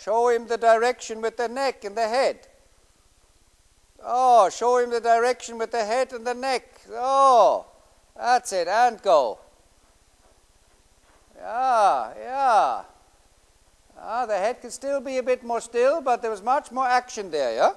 show him the direction with the neck and the head. Oh, show him the direction with the head and the neck. Oh, that's it, and go. Yeah, yeah. Ah, the head could still be a bit more still, but there was much more action there, yeah?